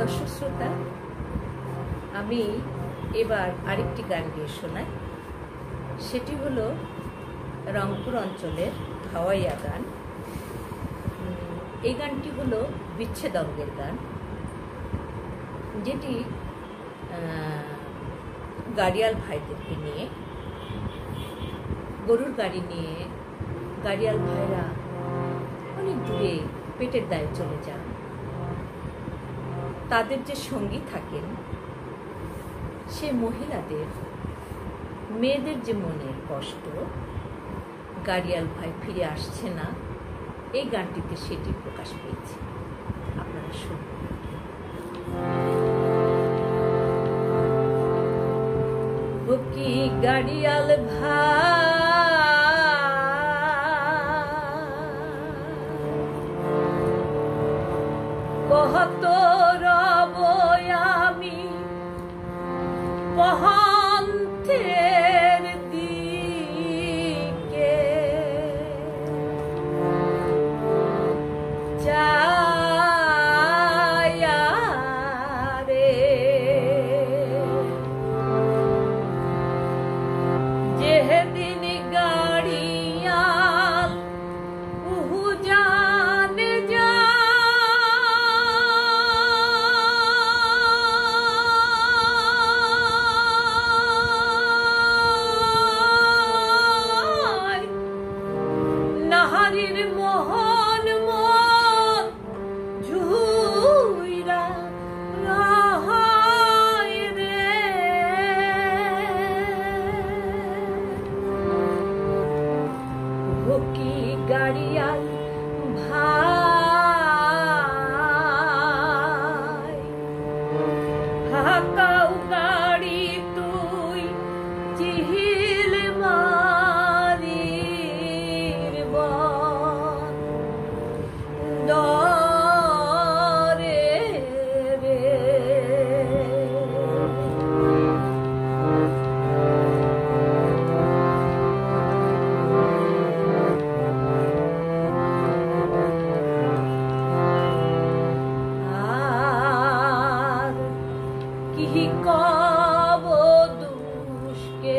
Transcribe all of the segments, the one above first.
দর্শক শ্রোতা আমি এবার আরেকটি গান গিয়ে শোনাই। সেটি হলো রংপুর অঞ্চলের হাওয়াইয়া গান। এই গানটি হলো বিচ্ছেদ অঙ্গের গান। যেটি গাড়িয়াল ভাইদেরকে নিয়ে, গরুর গাড়ি নিয়ে গাড়িয়াল ভাইরা অনেক দূরে পেটের দায়ে চলে যান। তাদের যে সঙ্গী থাকেন, সে মহিলাদের, মেয়েদের যে মনের কষ্ট, গাড়িয়াল ভাই ফিরে আসছে না, এই গানটিতে সেটি প্রকাশ পেয়েছে। আপনারা শুনুন। কি গাড়িয়াল কহত de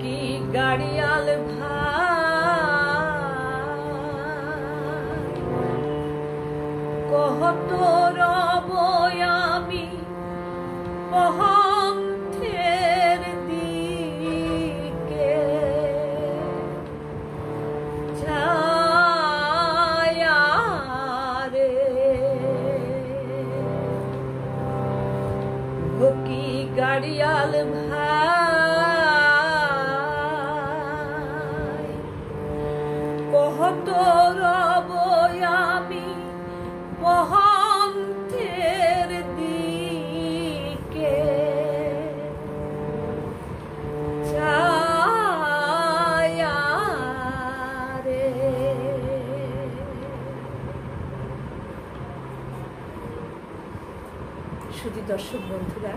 কি গাড়িয়াল ভাই? কহত রব আমি পহন্থের দিকে। রে ভকি গাড়িয়াল ভাই? কহত রব আমি পহন্থের দিকে। শুধু দর্শক বন্ধুরা,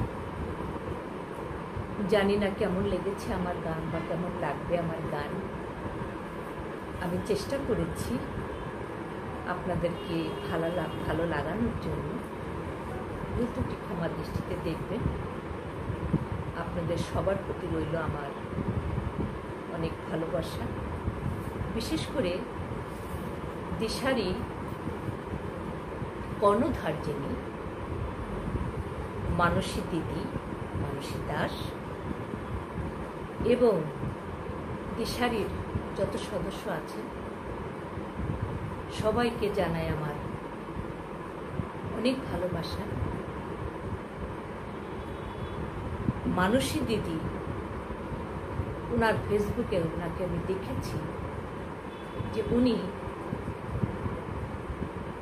জানি না কেমন লেগেছে আমার গান বা কেমন লাগবে আমার গান। আমি চেষ্টা করেছি আপনাদেরকে ভালো ভালো লাগানোর জন্য। ভুল ক্ষমা দৃষ্টিতে দেখবেন, আপনাদের সবার প্রতি রইল আমার অনেক ভালোবাসা। বিশেষ করে দিশারি কর্ণধার যিনি মানসী দিদি, মানসী দাস এবং দিশারির যত সদস্য আছে সবাইকে জানাই আমার অনেক ভালোবাসা। মানসী দিদি ওনার ফেসবুকে ওনাকে আমি দেখেছি যে উনি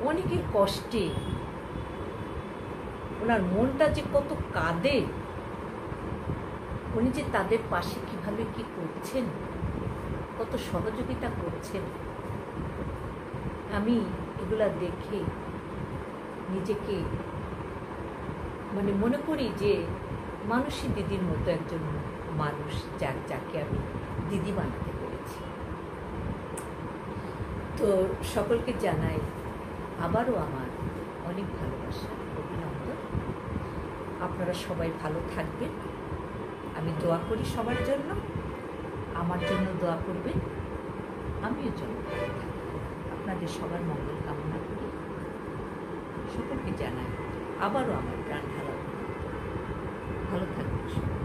অনেকের কষ্টে ওনার মনটা যে কত কাঁদে, উনি যে তাদের পাশে কীভাবে কি করছেন কত সহযোগিতা করছেন। আমি এগুলা দেখে নিজেকে মানে মনে করি যে মানুষই দিদির মতো একজন মানুষ যার যাকে আমি দিদি বানাতে পেরেছি। তো সকলকে জানাই আবারও আমার অনেক ভালোবাসা, অভিনন্দন। আপনারা সবাই ভালো থাকবেন। আমি দোয়া করি সবার জন্য। আমার জন্য দোয়া করবে আমিও জন্য। আপনাদের সবার মঙ্গল কামনা করি। সকলকে জানাই আবারও আমার প্রাণ হারাবো ভালো থাকবেন